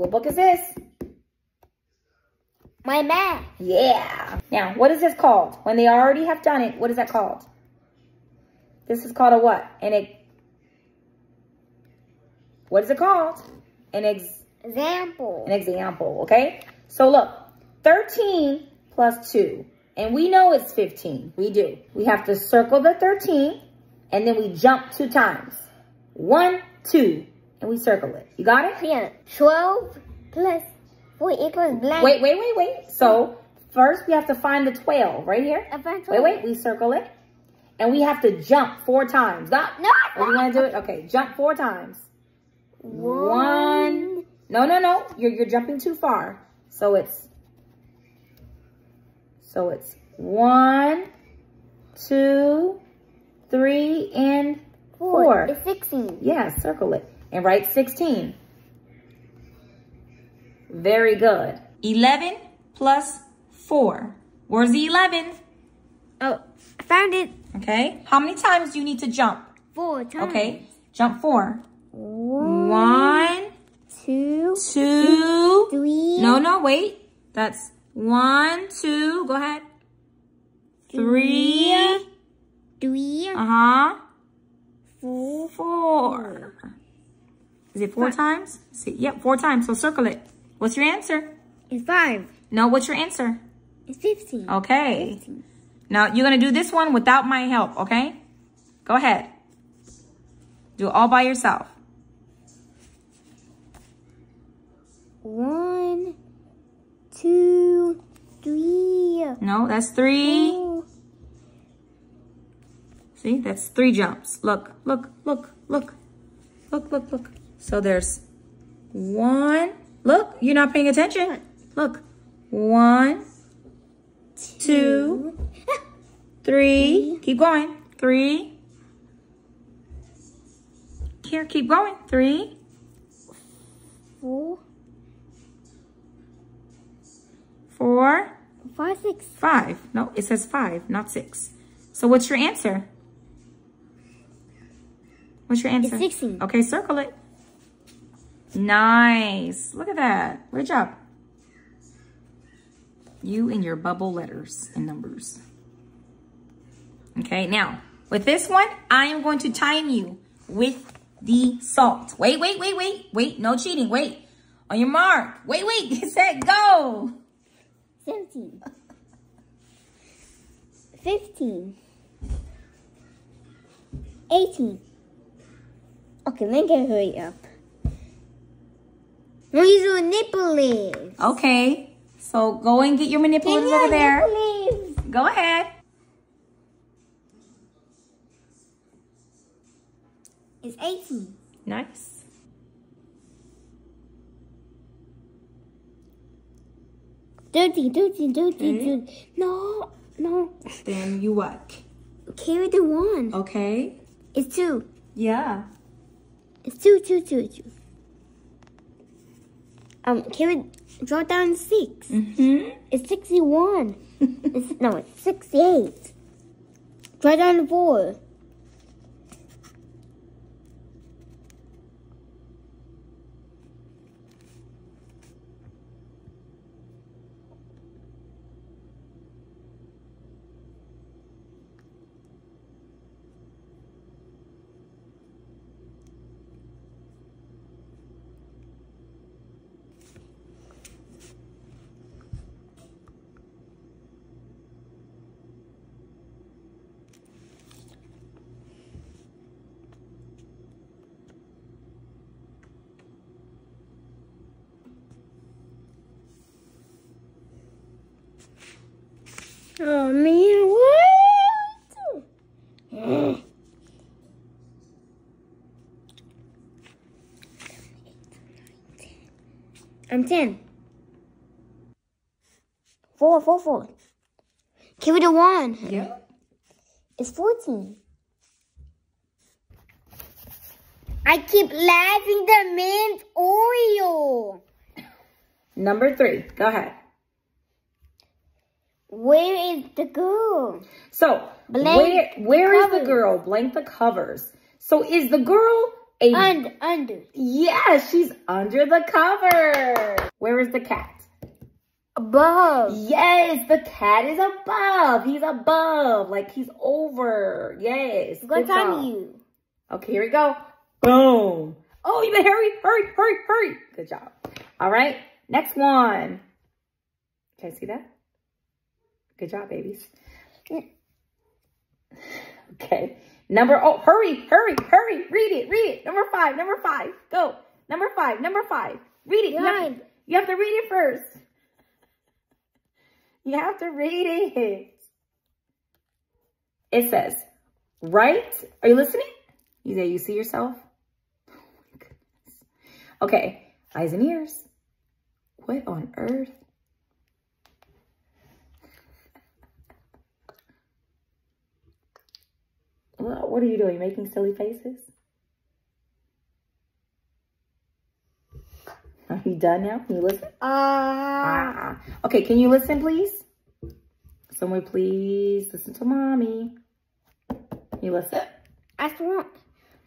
What book is this? My math. Yeah. Now, what is this called? When they already have done it, what is that called? This is called a what? An ex What is it called? An ex Example. an example, okay? So look, 13 plus 2. And we know it's 15. We do. We have to circle the 13 and then we jump two times. One, two, and we circle it. You got it? Yeah. 12 plus 4 equals blank. Wait, wait, wait, wait. So first we have to find the 12 right here. Wait, 12. wait, we circle it. And we have to jump four times. Not, No. oh, you want to do it? Okay, jump four times. One. One. No, no, no. You're, you're jumping too far. So it's, so it's one, two, three, and Four. four. It's 16. Yeah, circle it. And write 16. Very good. 11 plus 4. Where's the 11? Oh, I found it. Okay. How many times do you need to jump? Four times. Okay. Jump 4. One, One, two, two. three. No, no, wait. That's one, two. Go ahead. Three. Three. Uh-huh. Four. Four. Is it four times? See, yep, four times. So circle it. What's your answer? It's five. No, what's your answer? It's 15. Okay. 15. Now, you're going to do this one without my help, okay? Go ahead. Do it all by yourself. One, two, three. No, that's three. See, that's three jumps. Look, look, look, look, look, look, look. So there's one. Look, you're not paying attention. Look, one, two, three. Keep going. Three. Here, keep going. Three, Four, four, five, six. five. No, it says five, not six. So what's your answer? What's your answer? 16. Okay, circle it. Nice. Look at that. Great job. You and your bubble letters and numbers. Okay, now, with this one, I am going to time you with the salt. Wait, wait, wait, wait. Wait, no cheating. Wait. On your mark. Wait, wait. Get set, go. 17. 15. 18. Okay, then can hurry up. Use your nipple leaves. Okay. So go and get your manipulatives over there. Nipple leaves. Go ahead. It's 18. Nice. Thirteen, thirteen, Okay. thirteen. No, no. Then you what? Carry the one. Okay. It's two. Yeah. It's two, two, two, two. Um, carry, draw down six. Mm-hmm. It's 61. it's, no, it's 68. Draw down four. Oh man, what? I'm ten. Four, four, four. Give it a one. Yep. It's fourteen. I keep laughing the mint Oreo. Number three. Go ahead. Where is the girl? So Blank where where is the girl? Blank the covers. So is the girl A Under, under. Yes, she's under the cover. Where is the cat? Above. Yes, the cat is above. He's above, like he's over. Yes. What good time job. you? Okay, here we go. Boom. Oh, you better hurry, hurry, hurry, hurry. Good job. All right, next one. Can I see that? Good job, babies. Okay. Number, oh, hurry, hurry, hurry. Read it, read it. Number five, number five. Go. Number five, number five. Read it. You have, to, you have to read it first. You have to read it. It says, right? Are you listening? You say you see yourself? Oh. Okay, eyes and ears. What on earth? What, what are you doing? Making silly faces? Are you done now? Can you listen? Ah. Ah. Okay, can you listen, please? Someone please listen to mommy. You listen? I saw,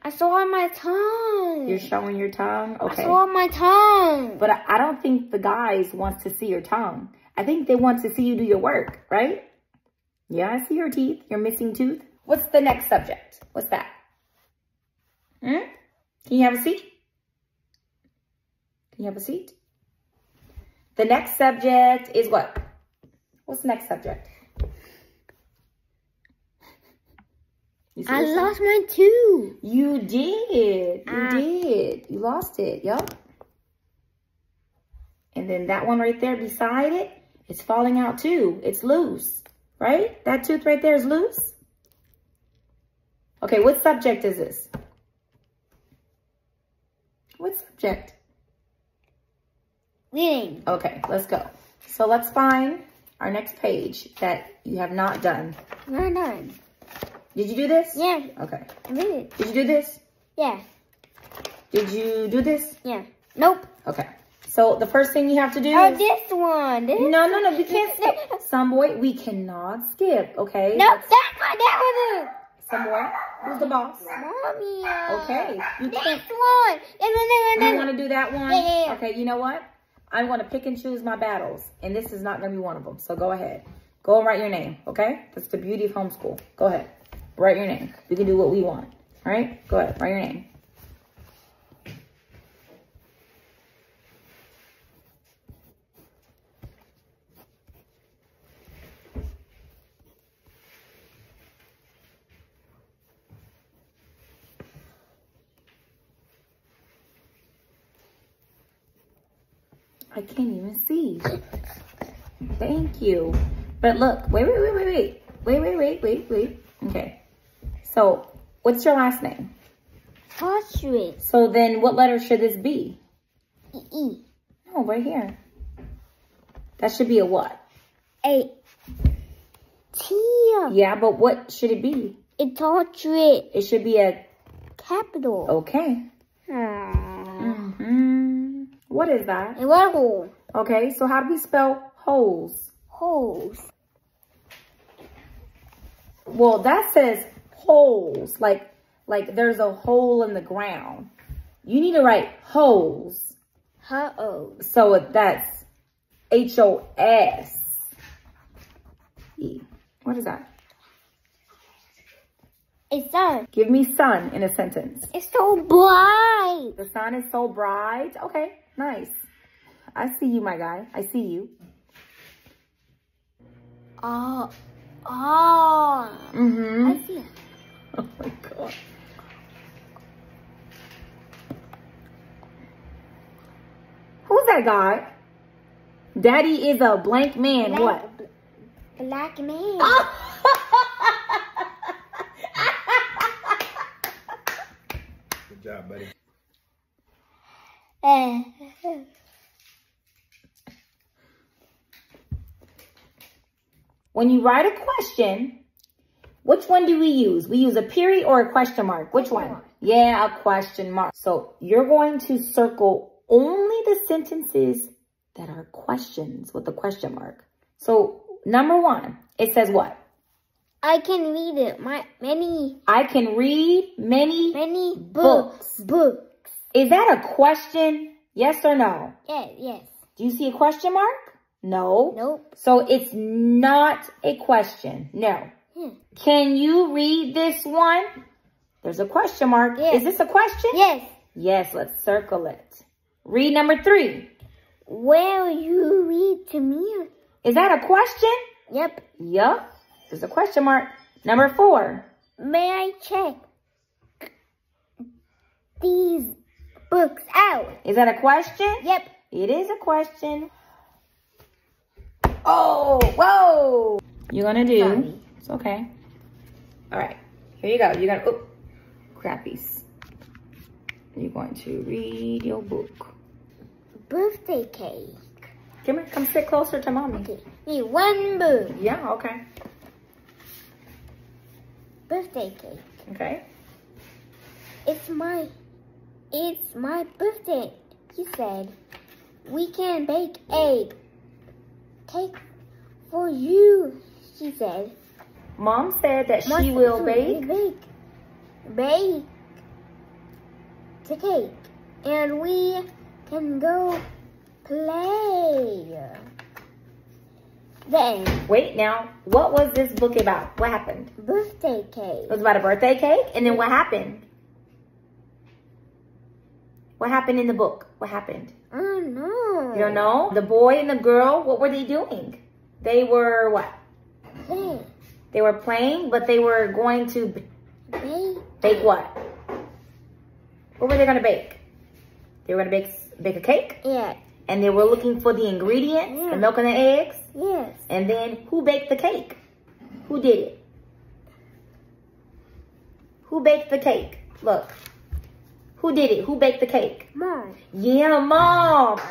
I saw on my tongue. You're showing your tongue? Okay. I saw my tongue. But I, I don't think the guys wants to see your tongue. I think they want to see you do your work, right? Yeah, I see your teeth, your missing tooth. What's the next subject? What's that? Hmm? Can you have a seat? Can you have a seat? The next subject is what? What's the next subject? I lost my two. You did. You Ah. did. You lost it. Yup. And then that one right there beside it, it's falling out too. It's loose, right? That tooth right there is loose. Okay, what subject is this? What subject? Reading. Okay, let's go. So let's find our next page that you have not done. No, no. Did you do this? Yeah, Okay. I it. Did you do this? Yeah, Did you do this? yeah. Nope. Okay. So the first thing you have to do Oh, is... this one. This No, no, no, we can't skip. Some boy, we cannot skip, okay? No, that one. That one. Some boy, who's the boss? Mommy. Okay, you This one. You want to do that one? Yeah, yeah. Okay, you know what? I'm going to pick and choose my battles, and this is not going to be one of them. So go ahead. Go and write your name, okay? That's the beauty of homeschool. Go ahead. Write your name. We can do what we want. All right? Go ahead. Write your name. Can't even see. Thank you. But look, wait, wait, wait, wait, wait. Wait, wait, wait, wait, wait. Okay. So, what's your last name? Ostrich. So then what letter should this be? E. E. No, right here. That should be a what? A. T. Yeah, but what should it be? It's ostrich. It should be a, Capital. okay. What is that? And what hole? Okay, so how do we spell holes? Holes. Well, that says holes, like, like there's a hole in the ground. You need to write holes. Uh-oh. So that's H-O-S. E. What is that? It's sun. Give me sun in a sentence. It's so bright. The sun is so bright. Okay, nice. I see you, my guy. I see you. Oh. Oh. Mm-hmm. I see. Oh my god. Who's that guy? Daddy is a blank man. Black, What? bl- Black man. Good job, buddy. Eh. When you write a question, which one do we use? We use a period or a question mark? Which one? Yeah, a question mark. So you're going to circle only the sentences that are questions with a question mark. So number one, it says what? I can read it. My many I can read many. many books. Books. Is that a question? Yes or no? Yes, yes. Do you see a question mark? No. Nope. So it's not a question. No. Hmm. Can you read this one? There's a question mark. Yes. Is this a question? Yes. Yes, let's circle it. Read number three. Will you read to me? Is that a question? Yep. Yup. There's a question mark. Number four. May I check these books out? Is that a question? Yep. It is a question. Oh, whoa. You're gonna do. Sorry. It's okay. All right. Here you go. You're gonna, oop, crappies. You're going to read your book. Birthday cake. Come here, come sit closer to mommy. Okay. Need one book. Yeah, okay. Birthday cake. Okay. It's my, it's my birthday. He said, we can bake a cake for you. She said, Mom said that she will bake. bake, bake the cake, and we can go play. Then Wait, now, what was this book about? What happened? birthday cake. It was about a birthday cake? And then what happened? What happened in the book? What happened? Oh no! You don't know? The boy and the girl, what were they doing? They were what? Play, They were playing, but they were going to bake. bake what? What were they going to bake? They were going to bake bake a cake, Yeah. and they were looking for the ingredients, the milk and the eggs, Yes. and then who baked the cake? Who did it? Who baked the cake? Look. Who did it? Who baked the cake? Mom. Yeah, mom.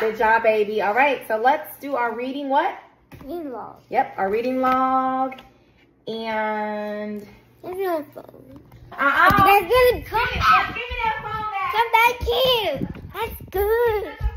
Good job, baby. All right, so let's do our reading what? In-law. Yep, our reading log. And That's my phone. uh-uh. That's good. Give me, give me that phone back. Come back here. That's good.